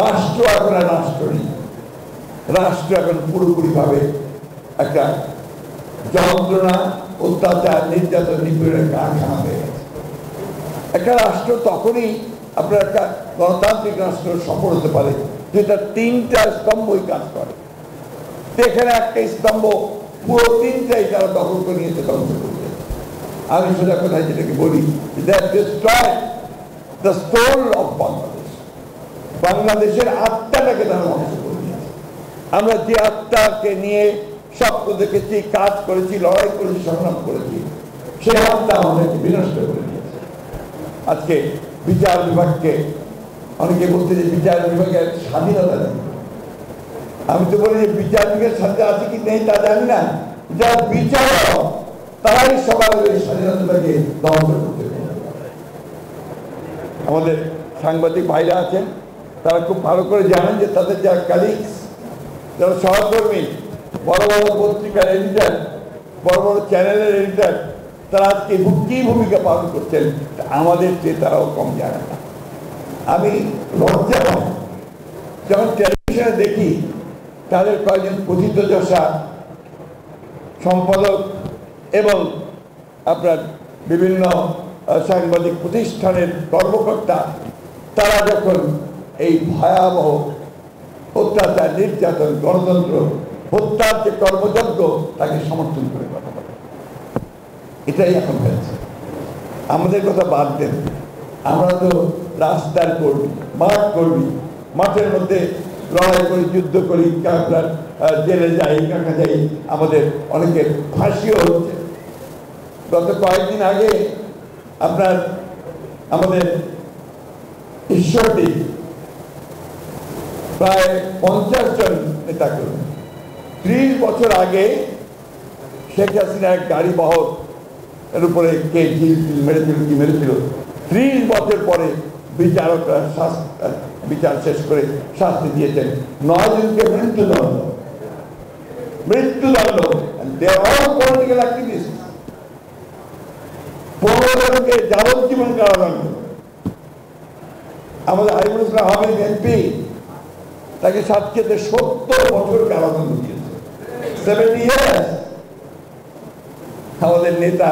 রাষ্ট্র এখন আর রাষ্ট্র নেই। রাষ্ট্র এখন পুরোপুরিভাবে একটা যন্ত্রণা, অত্যাচার, নির্যাতন, নিপীড়নের কারখানা হয়ে গেছে। একটা রাষ্ট্র তখনই আপনার একটা গণতান্ত্রিক রাষ্ট্র সফল হতে পারে যেটা তিনটা স্তম্ভই কাজ করে। এখানে একটা স্তম্ভ পুরো তিনটাই তারা দখল করে নিয়েছে ধ্বংস করছে। আমি সোজা কথায় যেটাকে বলি that destroy the soul of Bangladesh বাংলাদেশের আত্মাটাকে তারা ধ্বংস করে আমরা যে আত্মাকে নিয়ে স্বপ্ন দেখেছি, কাজ করেছি, লড়াই করেছি, সংগ্রাম করেছি, সেই আত্মা আমাদেরকে বিনষ্ট করে আজকে বিচার বিভাগকে, অনেকে বলতে যে বিচার বিভাগের স্বাধীনতা নেই। আমি তো বলি যে বিচার বিভাগের স্বাধীনতা আছে কি নেই তা জানি না। যারা বিচারক তারাই সকাল এই স্বাধীনতাটাকে দমন করতে আমাদের সাংবাদিক ভাইরা আছেন তারা খুব ভালো করে জানেন যে তাদের যারা কালিগস যারা সহকর্মী, বড় বড় পত্রিকার এডিটার বড় বড় চ্যানেলের এডিটার তারা আজকে কি ভূমিকা পালন করছেন। আমাদের চেয়ে তারাও কম জানে না। আমি লজ্জা পাই। যখন টেলিভিশনে দেখি, তাদের কয়েকজন কথিত যশা, সম্পাদক এবং আপনার বিভিন্ন সাংবাদিক প্রতিষ্ঠানের কর্মকর্তা, তারা যখন এই ভয়াবহ অত্যাচার নির্যাতন গণতন্ত্র হত্যার যে কর্মযজ্ঞ তাকে সমর্থন করে কথা বলে। এটাই এখন হয়েছে। আমাদের কথা বাদ দেন। আমরা তো রাস্তার কর্মী মাঠ কর্মী। মাঠের মধ্যে লড়াই করি যুদ্ধ করি আহ, জেলে যাই কাকা যাই আমাদের অনেকের ফাঁসিও হচ্ছে। গত কয়েকদিন আগে আপনার আমাদের ঈশ্বরটি প্রায় পঞ্চাশ জন নেতা কর্মী। ত্রিশ বছর আগে শেখ হাসিনা এক গাড়ি বহর এর উপরে কে ঝিল মেরেছিল, কি মেরেছিল? ত্রিশ বছর পরে বিচারকরা বিচার শেষ করে শাস্তি দিয়েছেন। নয় জনকে মৃত্যুদণ্ড। মৃত্যুদণ্ড। পলিটিক্যাল অ্যাক্টিভিস্ট পনেরো জনকে যাবজ্জীবন কারাদণ্ড। আমাদের ইসলাম হামিদ এমপি তাকে সাতক্ষেতে সত্তর বছর কারাদণ্ড দিয়েছে। আমাদের নেতা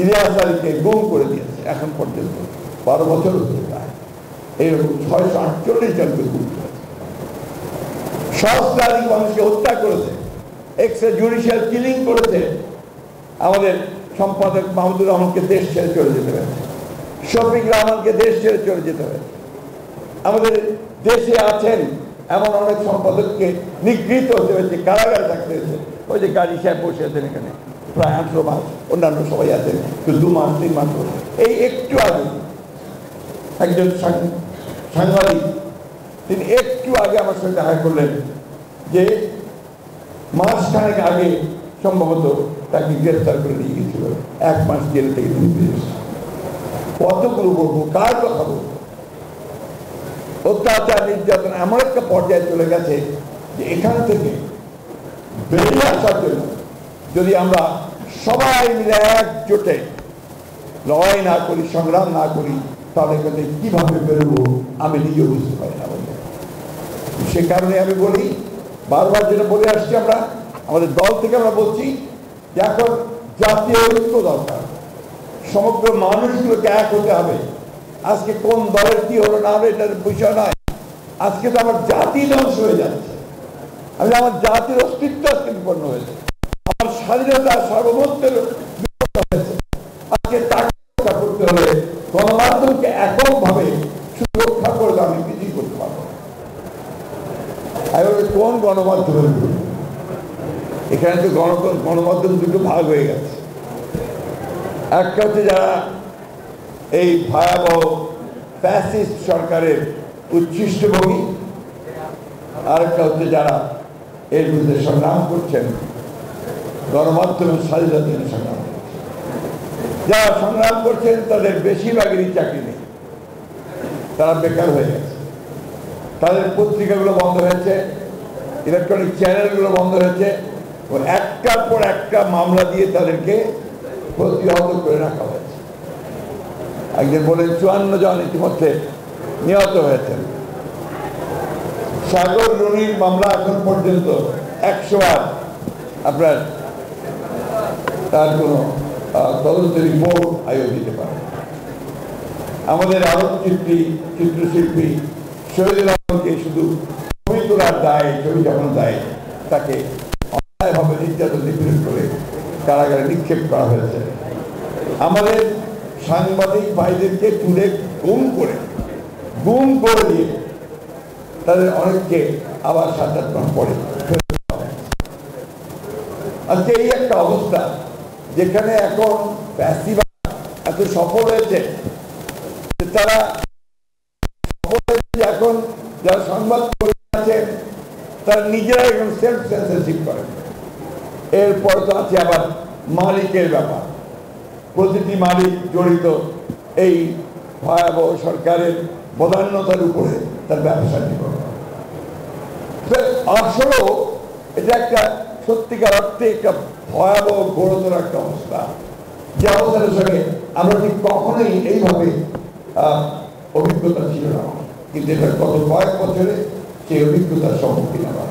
ইলিয়াস আলীকে গুম করে দিয়েছে, এখন পর্যন্ত। বারো বছর হচ্ছে এইরকম ছয়শো আটচল্লিশ জনকে গুম সহস্রাধিক মানুষকে হত্যা করেছে। এক্সট্রা জুডিশিয়াল কিলিং করেছে। আমাদের সম্পাদক মাহমুদুর রহমানকে দেশ ছেড়ে চলে যেতে হয়েছে। শফিক রহমানকে দেশ ছেড়ে চলে যেতে হয়েছে। আমাদের দেশে আছেন এমন অনেক সম্পাদককে নিগৃহীত হতে হয়েছে, কারাগারে থাকতে হয়েছে। ওই যে গাড়ি সাহেব বসে আছেন এখানে, প্রায় আঠেরো মাস, অন্যান্য সবাই আছেন দু মাস, তিন মাস এই একটু আগে একজন সাংবাদিক, তিনি একটু আগে আমার সঙ্গে দেখা করলেন যে মাস খানেক আগে সম্ভবত তাকে গ্রেফতার করে নিয়ে গেছিল এক মাস জেল থেকে কতগুলো বলব, কার কথা বলব? অত্যাচার, নির্যাতন এমন একটা পর্যায়ে চলে গেছে যে এখান থেকে বেরিয়ে আসার জন্য যদি আমরা সবাই মিলে একজোটে লড়াই না করি, সংগ্রাম না করি, তাহলে থেকে কীভাবে বেরোবো আমি নিজেও বুঝতে পারি না। সে কারণে আমি বলি, বারবার যেটা বলে আসছি আমরা, আমাদের দল থেকে আমরা বলছি যে এখন জাতীয় ঐক্য দরকার সমগ্র মানুষগুলোকে এক হতে হবে আজকে কোন দলের কি হলো না হলো এটার বিষয় নয়। আজকে তো আমার জাতি ধ্বংস হয়ে যাচ্ছে। আমি আমার জাতির অস্তিত্ব আজকে বিপন্ন হয়েছে। আমার স্বাধীনতা বিপন্ন হয়েছে। আজকে তাকে করতে হলে গণমাধ্যমকে এককভাবে সুরক্ষা করলে আমি কিছুই করতে পারব কোন গণমাধ্যমের এখানে তো গণ, গণমাধ্যম দুটো ভাগ হয়ে গেছে। একটা হচ্ছে যারা এই ভয়াবহ ফ্যাসিস্ট সরকারের উচ্ছিষ্টভোগী আরেকটা হচ্ছে যারা এর বিরুদ্ধে সংগ্রাম করছেন, গণমাধ্যমের স্বাধীনতার জন্য সংগ্রাম যারা সংগ্রাম করছেন, তাদের বেশিরভাগেরই চাকরি নেই। তারা বেকার হয়ে গেছে। তাদের পত্রিকাগুলো বন্ধ হয়েছে ইলেকট্রনিক চ্যানেলগুলো বন্ধ হয়েছে একটার পর একটা মামলা দিয়ে তাদেরকে প্রতিহত করে রাখা হয়েছে। একজন বলেন চুয়ান্ন জন ইতিমধ্যে নিহত হয়েছেন। সাগর রুনির মামলা এখন পর্যন্ত একশো বার আপনার তার কোনো তদন্ত রিপোর্ট আয়ো দিতে পারে। আমাদের আলোকচিত্রী চিত্রশিল্পী শহীদুল আলমকে শুধু ছবি তোলার দায়, ছবি যখন দেয় তাকে অন্যায়ভাবে নির্যাতন নিপীড়ন করে কারাগারে নিক্ষেপ করা হয়েছে। আমাদের সাংবাদিক ভাইদেরকে তুলে গুম করে গুম করে দিয়ে তাদের অনেককে আবার সাত আট মাস পরে ফেরত দেওয়া হয়। আজকে এই একটা অবস্থা যেখানে এখন এত সফল হয়েছে তারা এখন যারা সংবাদ আছেন তারা নিজেরা এখন সেলফ সেন্সারশিপ করেন এরপর তো আছে আবার মালিকের ব্যাপার প্রতিটি মালিক জড়িত। এই ভয়াবহ সরকারের বদান্যতার উপরে তার ব্যবসা নির্ভর আসলেও এটা একটা সত্যিকার অর্থে একটা ভয়াবহ গুরুতর একটা অবস্থা। যে অবস্থার সঙ্গে আমরা ঠিক কখনোই এইভাবে অভিজ্ঞতা ছিল না। কিন্তু এটা গত কয়েক বছরে সেই অভিজ্ঞতার সম্মুখীন আমরা।